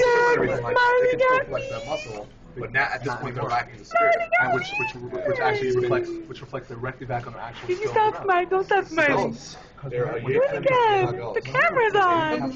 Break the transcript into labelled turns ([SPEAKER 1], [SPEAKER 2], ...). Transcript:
[SPEAKER 1] There's a reason, like, they can still flex that muscle, but now at this point they're lacking the spirit.
[SPEAKER 2] And which which which actually reflects which reflects directly back on their actual.
[SPEAKER 3] Did you stop
[SPEAKER 2] around.
[SPEAKER 3] smiling? Don't stop smiling.
[SPEAKER 2] Because
[SPEAKER 1] are
[SPEAKER 2] you
[SPEAKER 3] Do it again. The camera's on.